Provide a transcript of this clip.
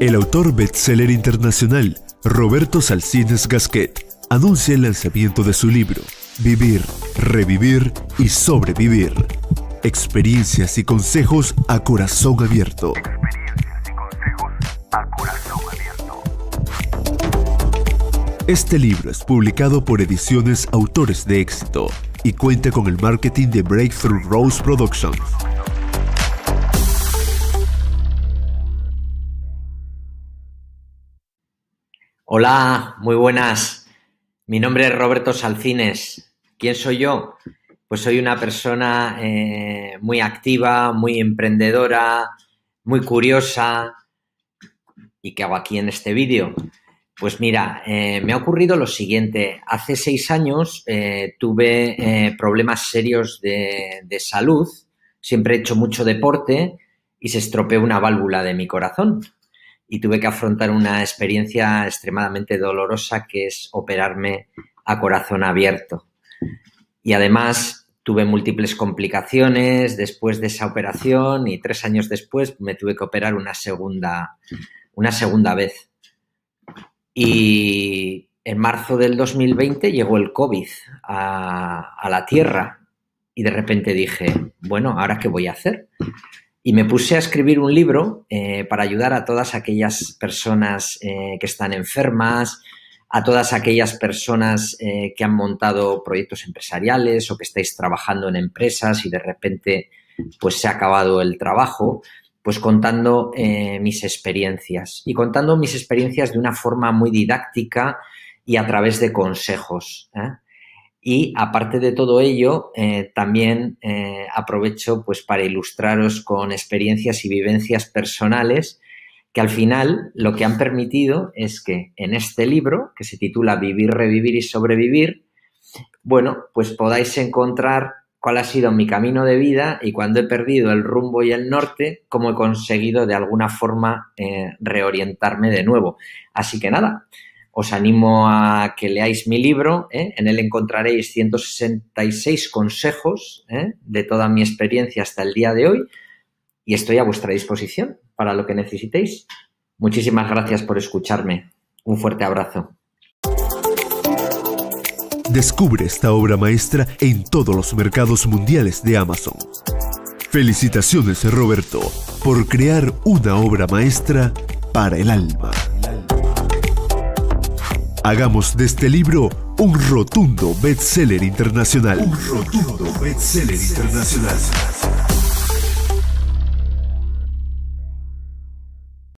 El autor bestseller internacional Roberto Salcines Gasquet anuncia el lanzamiento de su libro Vivir, Revivir y Sobrevivir. Experiencias y consejos a corazón abierto. Este libro es publicado por Ediciones Autores de Éxito y cuenta con el marketing de Breakthrough Rose Productions. Hola, muy buenas. Mi nombre es Roberto Salcines. ¿Quién soy yo? Pues soy una persona eh, muy activa, muy emprendedora, muy curiosa. ¿Y qué hago aquí en este vídeo? Pues mira, eh, me ha ocurrido lo siguiente. Hace seis años eh, tuve problemas serios de, de salud. Siempre he hecho mucho deporte y se estropeó una válvula de mi corazón y tuve que afrontar una experiencia extremadamente dolorosa que es operarme a corazón abierto. Y además tuve múltiples complicaciones después de esa operación y tres años después me tuve que operar una segunda, una segunda vez. Y en marzo del 2020 llegó el COVID a, a la Tierra y de repente dije, bueno, ¿ahora qué voy a hacer? Y me puse a escribir un libro eh, para ayudar a todas aquellas personas eh, que están enfermas, a todas aquellas personas eh, que han montado proyectos empresariales o que estáis trabajando en empresas y de repente pues se ha acabado el trabajo, pues contando mis experiencias y contando mis experiencias de una forma muy didáctica y a través de consejos. Y aparte de todo ello, eh, también eh, aprovecho pues para ilustraros con experiencias y vivencias personales que al final lo que han permitido es que en este libro, que se titula Vivir, Revivir y Sobrevivir, bueno, pues podáis encontrar cuál ha sido mi camino de vida y cuando he perdido el rumbo y el norte, cómo he conseguido de alguna forma eh, reorientarme de nuevo. Así que nada, os animo a que leáis mi libro. ¿eh? En él encontraréis 166 consejos ¿eh? de toda mi experiencia hasta el día de hoy y estoy a vuestra disposición para lo que necesitéis. Muchísimas gracias por escucharme. Un fuerte abrazo. Descubre esta obra maestra en todos los mercados mundiales de Amazon. Felicitaciones Roberto por crear una obra maestra para el alma. Hagamos de este libro un rotundo bestseller internacional. Un rotundo bestseller internacional.